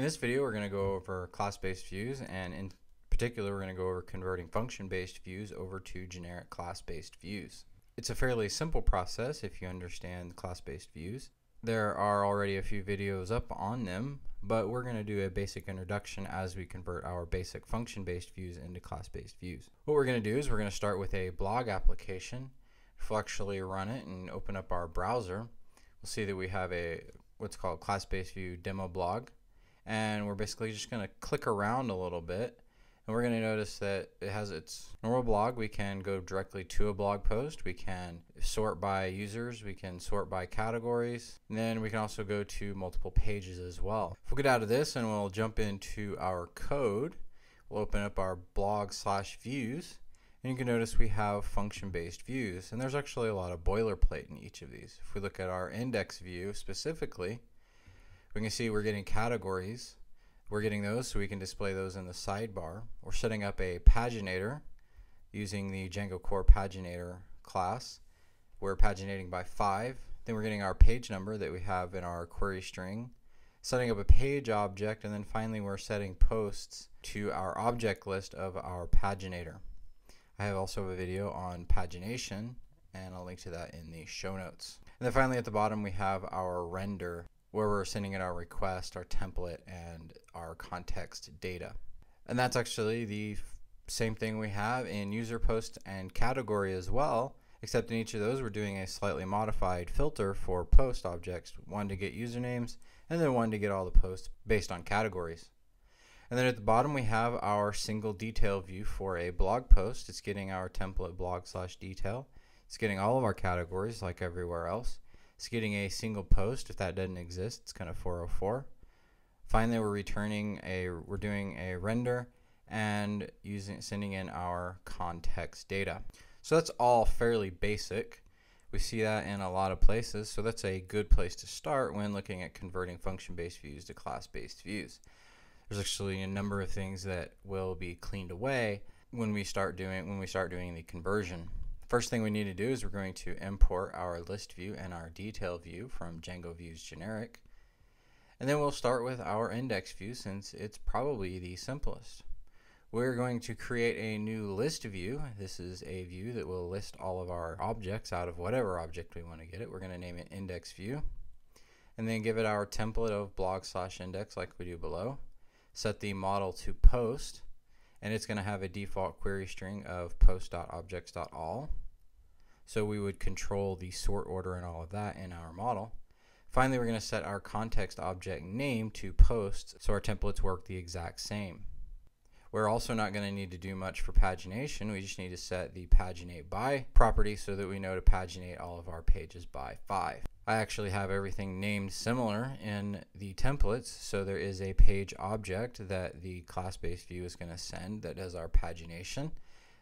In this video, we're going to go over class-based views, and in particular, we're going to go over converting function-based views over to generic class-based views. It's a fairly simple process if you understand class-based views. There are already a few videos up on them, but we're going to do a basic introduction as we convert our basic function-based views into class-based views. What we're going to do is we're going to start with a blog application. Actually run it and open up our browser, we'll see that we have a what's called class-based view demo blog and we're basically just going to click around a little bit and we're going to notice that it has its normal blog. We can go directly to a blog post. We can sort by users. We can sort by categories. And then we can also go to multiple pages as well. If we'll get out of this and we'll jump into our code, we'll open up our blog slash views. And you can notice we have function-based views. And there's actually a lot of boilerplate in each of these. If we look at our index view specifically, we can see we're getting categories. We're getting those so we can display those in the sidebar. We're setting up a paginator using the Django Core Paginator class. We're paginating by 5. Then we're getting our page number that we have in our query string. Setting up a page object and then finally we're setting posts to our object list of our paginator. I have also a video on pagination and I'll link to that in the show notes. And then finally at the bottom we have our render where we're sending in our request, our template, and our context data. And that's actually the same thing we have in user post and category as well, except in each of those we're doing a slightly modified filter for post objects, one to get usernames, and then one to get all the posts based on categories. And then at the bottom we have our single detail view for a blog post. It's getting our template blog slash detail. It's getting all of our categories like everywhere else. Getting a single post. If that doesn't exist, it's kind of 404. Finally, we're returning a, we're doing a render and using sending in our context data. So that's all fairly basic. We see that in a lot of places, so that's a good place to start when looking at converting function-based views to class-based views. There's actually a number of things that will be cleaned away when we start doing when we start doing the conversion. First thing we need to do is we're going to import our list view and our detail view from Django Views Generic. And then we'll start with our index view since it's probably the simplest. We're going to create a new list view. This is a view that will list all of our objects out of whatever object we want to get it. We're going to name it index view. And then give it our template of blog slash index like we do below. Set the model to post and it's going to have a default query string of post.objects.all. So we would control the sort order and all of that in our model. Finally, we're going to set our context object name to post so our templates work the exact same. We're also not going to need to do much for pagination. We just need to set the paginate by property so that we know to paginate all of our pages by 5. I actually have everything named similar in the templates. So there is a page object that the class-based view is going to send that does our pagination.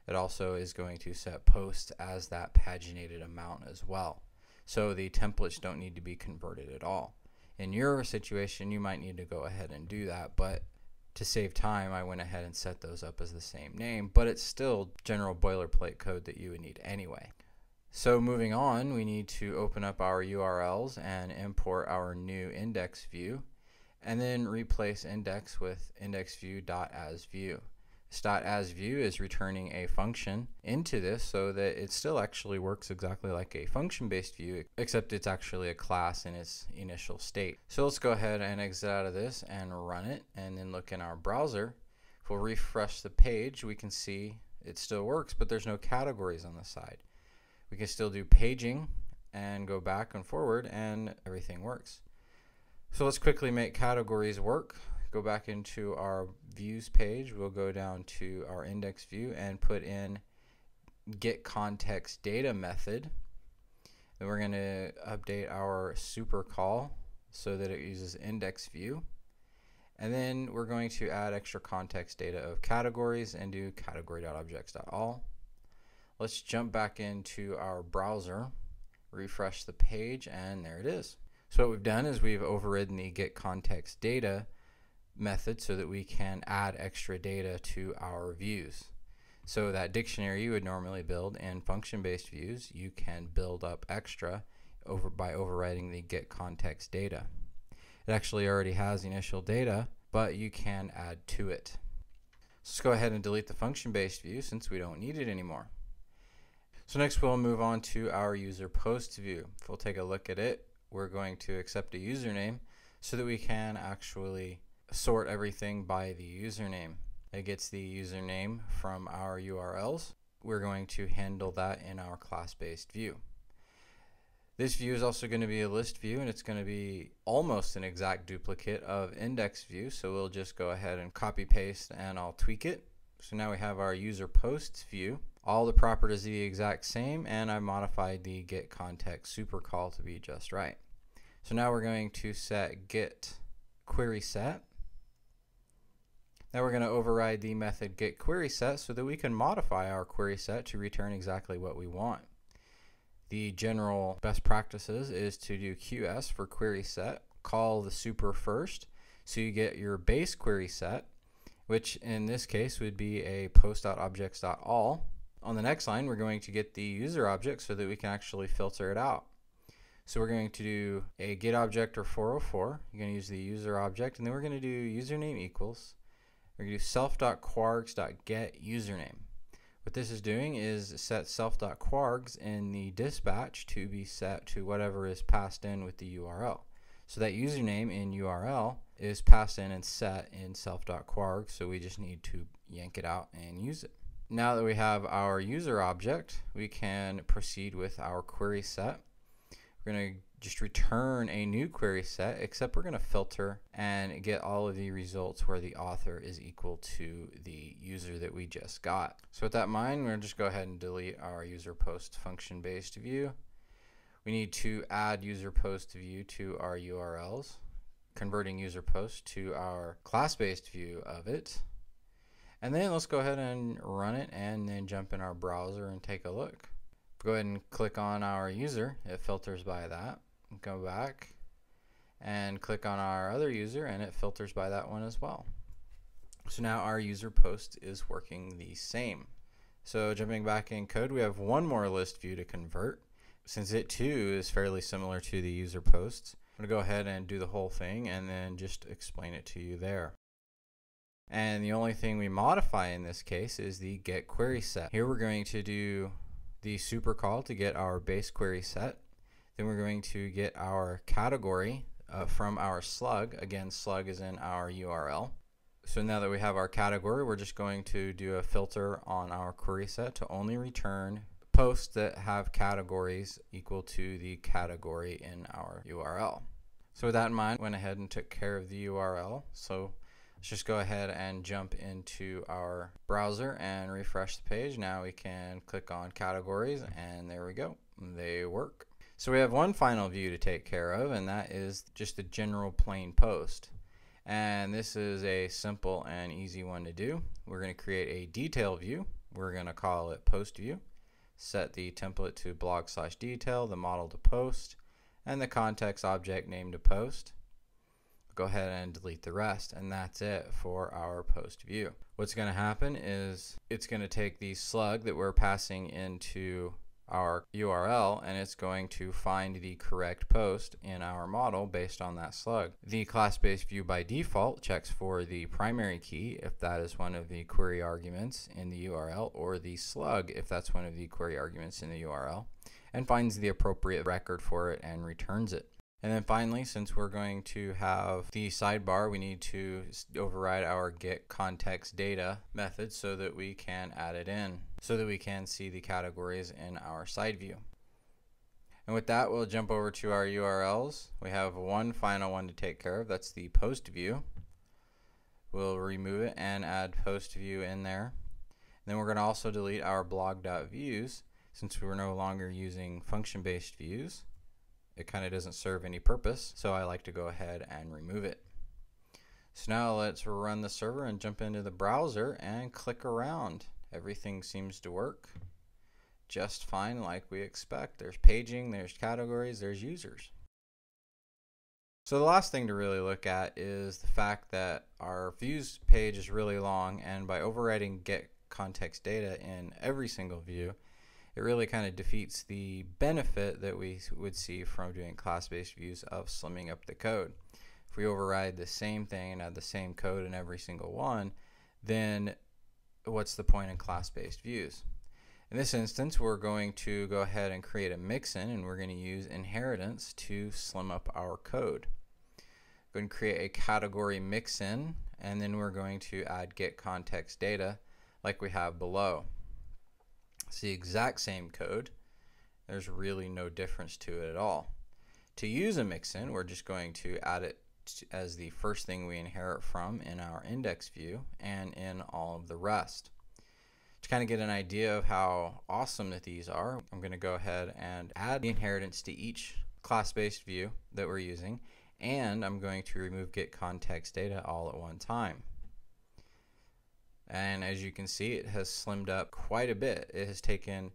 It also is going to set post as that paginated amount as well. So the templates don't need to be converted at all. In your situation, you might need to go ahead and do that, but to save time, I went ahead and set those up as the same name, but it's still general boilerplate code that you would need anyway. So moving on, we need to open up our URLs and import our new index view and then replace index with indexview.asView. .asView is returning a function into this so that it still actually works exactly like a function-based view except it's actually a class in its initial state. So let's go ahead and exit out of this and run it and then look in our browser. If we'll refresh the page we can see it still works but there's no categories on the side. We can still do paging and go back and forward and everything works. So let's quickly make categories work. Go back into our views page. We'll go down to our index view and put in get context data method. Then we're going to update our super call so that it uses index view. And then we're going to add extra context data of categories and do category.objects.all. Let's jump back into our browser, refresh the page, and there it is. So what we've done is we've overridden the get context data method so that we can add extra data to our views. So that dictionary you would normally build in function-based views, you can build up extra over by overriding the get context data. It actually already has initial data but you can add to it. So let's go ahead and delete the function-based view since we don't need it anymore. So next we'll move on to our user post view. If we'll take a look at it, we're going to accept a username so that we can actually sort everything by the username. It gets the username from our URLs. We're going to handle that in our class-based view. This view is also going to be a list view and it's going to be almost an exact duplicate of index view. So we'll just go ahead and copy paste and I'll tweak it. So now we have our user posts view. All the properties are the exact same and I modified the get context super call to be just right. So now we're going to set get query set. Now we're going to override the method get query set so that we can modify our query set to return exactly what we want. The general best practices is to do QS for query set, call the super first, so you get your base query set, which in this case would be a post.objects.all. On the next line, we're going to get the user object so that we can actually filter it out. So we're going to do a get object or 404. You're going to use the user object, and then we're going to do username equals. We're going to do self.kwargs.get username. What this is doing is set self.kwargs in the dispatch to be set to whatever is passed in with the URL. So that username in URL is passed in and set in self.kwargs, so we just need to yank it out and use it. Now that we have our user object, we can proceed with our query set. We're going to just return a new query set, except we're going to filter and get all of the results where the author is equal to the user that we just got. So with that in mind, we're going to just go ahead and delete our user post function based view. We need to add user post view to our URLs, converting user post to our class based view of it. And then let's go ahead and run it and then jump in our browser and take a look. Go ahead and click on our user. It filters by that go back and click on our other user and it filters by that one as well. So now our user post is working the same. So jumping back in code, we have one more list view to convert. Since it too is fairly similar to the user posts, I'm to go ahead and do the whole thing and then just explain it to you there. And the only thing we modify in this case is the get query set. Here we're going to do the super call to get our base query set. Then we're going to get our category uh, from our slug. Again, slug is in our URL. So now that we have our category, we're just going to do a filter on our query set to only return posts that have categories equal to the category in our URL. So with that in mind, went ahead and took care of the URL. So let's just go ahead and jump into our browser and refresh the page. Now we can click on categories and there we go. They work. So we have one final view to take care of, and that is just a general plain post. And this is a simple and easy one to do. We're going to create a detail view. We're going to call it post view. Set the template to blog slash detail, the model to post, and the context object name to post. Go ahead and delete the rest, and that's it for our post view. What's going to happen is it's going to take the slug that we're passing into our URL and it's going to find the correct post in our model based on that slug. The class-based view by default checks for the primary key if that is one of the query arguments in the URL or the slug if that's one of the query arguments in the URL and finds the appropriate record for it and returns it. And then finally, since we're going to have the sidebar, we need to override our get context data method so that we can add it in, so that we can see the categories in our side view. And with that, we'll jump over to our URLs. We have one final one to take care of. That's the post view. We'll remove it and add post view in there. And then we're going to also delete our blog.views since we're no longer using function-based views it kind of doesn't serve any purpose, so I like to go ahead and remove it. So now let's run the server and jump into the browser and click around. Everything seems to work just fine like we expect. There's paging, there's categories, there's users. So the last thing to really look at is the fact that our views page is really long and by overriding get context data in every single view, it really kind of defeats the benefit that we would see from doing class-based views of slimming up the code. If we override the same thing and add the same code in every single one, then what's the point in class-based views? In this instance, we're going to go ahead and create a mixin and we're going to use inheritance to slim up our code. Go and create a category mixin and then we're going to add get context data like we have below. It's the exact same code. There's really no difference to it at all. To use a mixin, we're just going to add it as the first thing we inherit from in our index view and in all of the rest. To kind of get an idea of how awesome that these are, I'm going to go ahead and add the inheritance to each class-based view that we're using, and I'm going to remove get context data all at one time. And as you can see, it has slimmed up quite a bit. It has taken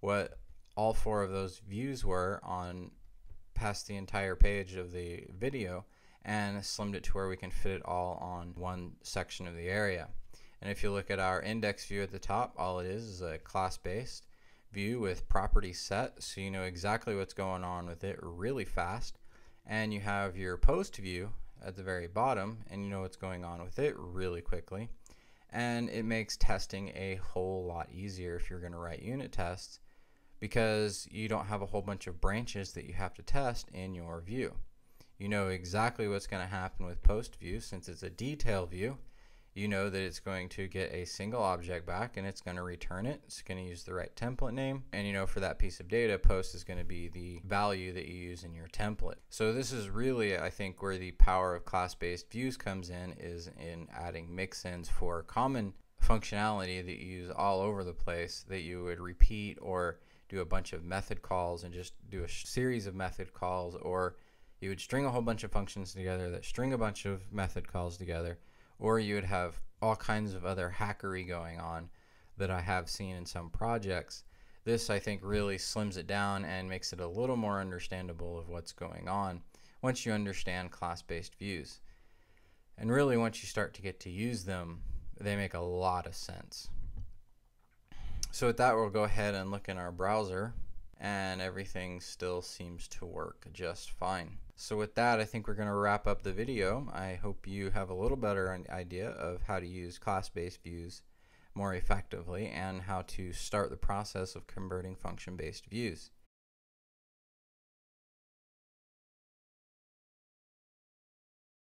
what all four of those views were on past the entire page of the video and slimmed it to where we can fit it all on one section of the area. And if you look at our index view at the top, all it is is a class-based view with properties set, so you know exactly what's going on with it really fast. And you have your post view at the very bottom, and you know what's going on with it really quickly. And it makes testing a whole lot easier if you're going to write unit tests because you don't have a whole bunch of branches that you have to test in your view. You know exactly what's going to happen with post view since it's a detail view you know that it's going to get a single object back and it's going to return it. It's going to use the right template name. And you know for that piece of data, post is going to be the value that you use in your template. So this is really, I think, where the power of class-based views comes in is in adding mixins for common functionality that you use all over the place that you would repeat or do a bunch of method calls and just do a series of method calls or you would string a whole bunch of functions together that string a bunch of method calls together or you would have all kinds of other hackery going on that I have seen in some projects. This, I think, really slims it down and makes it a little more understandable of what's going on once you understand class-based views. And really, once you start to get to use them, they make a lot of sense. So with that, we'll go ahead and look in our browser and everything still seems to work just fine. So with that, I think we're going to wrap up the video. I hope you have a little better idea of how to use class-based views more effectively and how to start the process of converting function-based views.